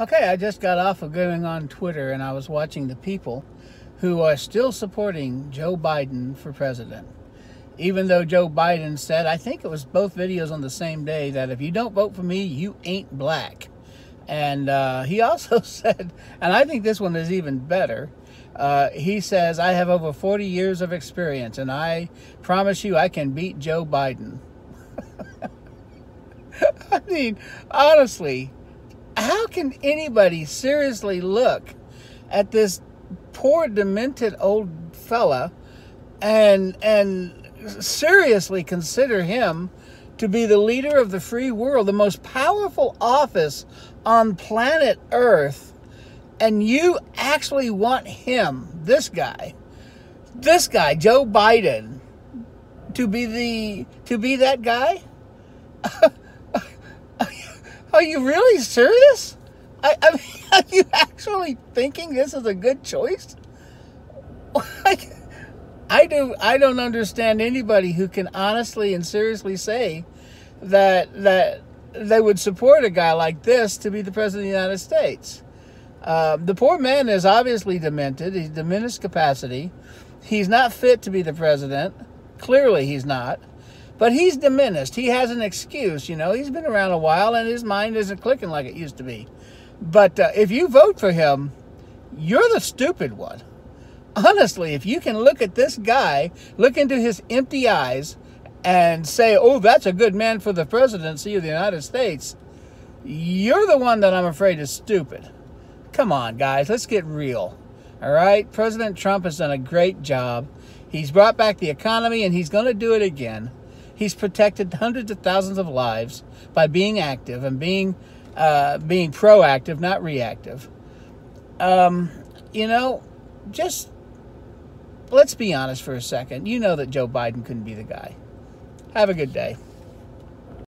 Okay, I just got off of going on Twitter and I was watching the people who are still supporting Joe Biden for president. Even though Joe Biden said, I think it was both videos on the same day, that if you don't vote for me, you ain't black. And uh, he also said, and I think this one is even better. Uh, he says, I have over 40 years of experience and I promise you I can beat Joe Biden. I mean, honestly, how can anybody seriously look at this poor demented old fella and and seriously consider him to be the leader of the free world, the most powerful office on planet Earth, and you actually want him, this guy, this guy, Joe Biden, to be the to be that guy? Are you really serious? I, I mean, are you actually thinking this is a good choice? I do. I don't understand anybody who can honestly and seriously say that that they would support a guy like this to be the president of the United States. Uh, the poor man is obviously demented. He's diminished capacity. He's not fit to be the president. Clearly, he's not. But he's diminished. He has an excuse. You know, he's been around a while and his mind isn't clicking like it used to be. But uh, if you vote for him, you're the stupid one. Honestly, if you can look at this guy, look into his empty eyes, and say, oh, that's a good man for the presidency of the United States, you're the one that I'm afraid is stupid. Come on, guys, let's get real. All right? President Trump has done a great job. He's brought back the economy, and he's going to do it again. He's protected hundreds of thousands of lives by being active and being uh, being proactive, not reactive. Um, you know, just let's be honest for a second. You know that Joe Biden couldn't be the guy. Have a good day.